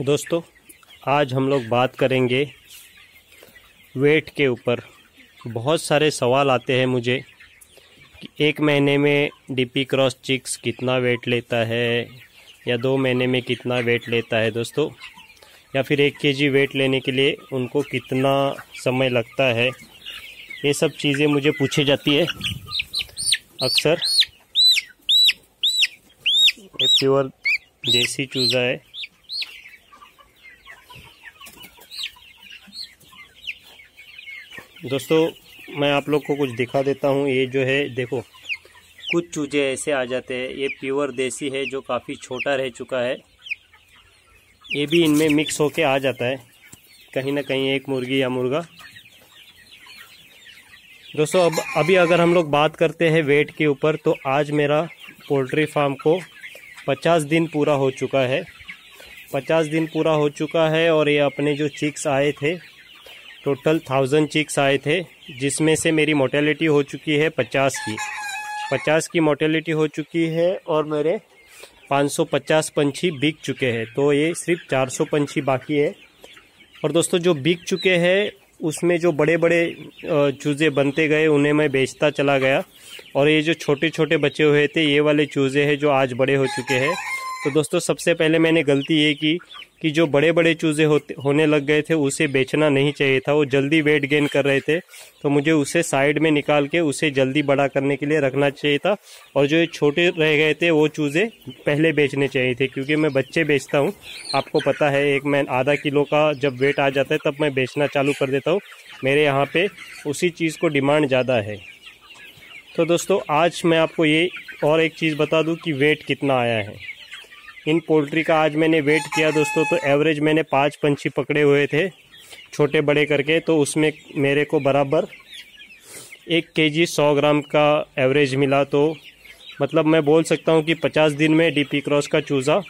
दोस्तों, आज हम लोग बात करेंगे वेट के ऊपर। बहुत सारे सवाल आते हैं मुझे कि एक महीने में डीपी क्रॉस चिक्स कितना वेट लेता है, या दो महीने में कितना वेट लेता है दोस्तों, या फिर एक केजी वेट लेने के लिए उनको कितना समय लगता है। ये सब चीज़ें मुझे पूछी जाती है अक्सर। ये प्योर देसी चूज़ा है। दोस्तों, मैं आप लोग को कुछ दिखा देता हूँ। ये जो है, देखो, कुछ चूजे ऐसे आ जाते हैं। ये प्योर देसी है, जो काफ़ी छोटा रह चुका है। ये भी इनमें मिक्स होके आ जाता है। कहीं ना कहीं एक मुर्गी या मुर्गा। दोस्तों, अब, अभी अगर हम लोग बात करते हैं वेट के ऊपर तो आज मेरा पोल्ट्री फार्म को 50 दिन पूरा हो चुका है। 50 दिन पूरा हो चुका है और ये अपने जो चिक्स आए थे टोटल थाउज़ेंड चिक्स आए थे, जिसमें से मेरी मोटेलिटी हो चुकी है पचास की। पचास की मोटेलिटी हो चुकी है और मेरे 550 पंछी बिक चुके हैं तो ये सिर्फ़ 400 पंछी बाकी है। और दोस्तों, जो बिक चुके हैं, उसमें जो बड़े बड़े चूज़े बनते गए, उन्हें मैं बेचता चला गया। और ये जो छोटे छोटे बचे हुए थे, ये वाले चूज़े हैं जो आज बड़े हो चुके हैं। तो दोस्तों, सबसे पहले मैंने गलती ये की कि जो बड़े बड़े चूज़े होते, होने लग गए थे, उसे बेचना नहीं चाहिए था। वो जल्दी वेट गेन कर रहे थे तो मुझे उसे साइड में निकाल के उसे जल्दी बड़ा करने के लिए रखना चाहिए था। और जो ये छोटे रह गए थे, वो चूज़े पहले बेचने चाहिए थे, क्योंकि मैं बच्चे बेचता हूँ। आपको पता है, एक मैं आधा किलो का जब वेट आ जाता है, तब मैं बेचना चालू कर देता हूँ। मेरे यहाँ पर उसी चीज़ को डिमांड ज़्यादा है। तो दोस्तों, आज मैं आपको ये और एक चीज़ बता दूँ कि वेट कितना आया है। इन पोल्ट्री का आज मैंने वेट किया दोस्तों तो एवरेज मैंने पाँच पंछी पकड़े हुए थे, छोटे बड़े करके तो उसमें मेरे को बराबर एक के जी सौ ग्राम का एवरेज मिला तो मतलब मैं बोल सकता हूँ कि पचास दिन में डीपी क्रॉस का चूज़ा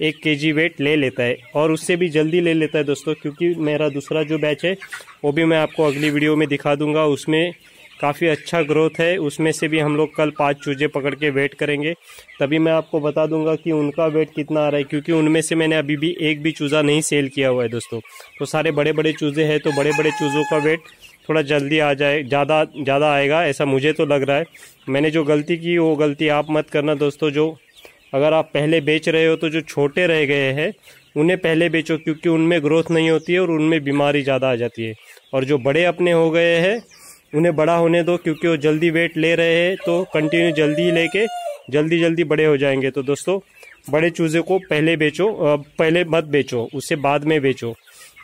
एक के जी वेट ले लेता है, और उससे भी जल्दी ले लेता है दोस्तों, क्योंकि मेरा दूसरा जो बैच है, वो भी मैं आपको अगली वीडियो में दिखा दूँगा, उसमें काफ़ी अच्छा ग्रोथ है। उसमें से भी हम लोग कल पाँच चूजे पकड़ के वेट करेंगे। तभी मैं आपको बता दूँगा कि उनका वेट कितना आ रहा है, क्योंकि उनमें से मैंने अभी भी एक भी चूज़ा नहीं सेल किया हुआ है दोस्तों। तो सारे बड़े बड़े चूज़े हैं तो बड़े बड़े चूज़ों का वेट थोड़ा जल्दी आ जाए, ज़्यादा ज़्यादा आएगा, ऐसा मुझे तो लग रहा है। मैंने जो गलती की, वो गलती आप मत करना दोस्तों, जो अगर आप पहले बेच रहे हो तो जो छोटे रह गए हैं, उन्हें पहले बेचो, क्योंकि उनमें ग्रोथ नहीं होती है और उनमें बीमारी ज़्यादा आ जाती है। और जो बड़े अपने हो गए हैं उन्हें बड़ा होने दो, क्योंकि वो जल्दी वेट ले रहे हैं तो कंटिन्यू जल्दी लेके जल्दी जल्दी बड़े हो जाएँगे। तो दोस्तों, बड़े चूज़े को पहले बेचो पहले मत बेचो, उससे बाद में बेचो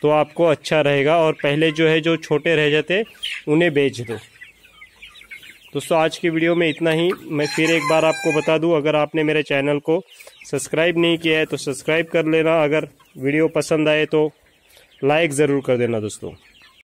तो आपको अच्छा रहेगा। और पहले जो है, जो छोटे रह जाते, उन्हें बेच दो। दोस्तों, आज की वीडियो में इतना ही। मैं फिर एक बार आपको बता दूँ, अगर आपने मेरे चैनल को सब्सक्राइब नहीं किया है तो सब्सक्राइब कर लेना। अगर वीडियो पसंद आए तो लाइक ज़रूर कर देना दोस्तों।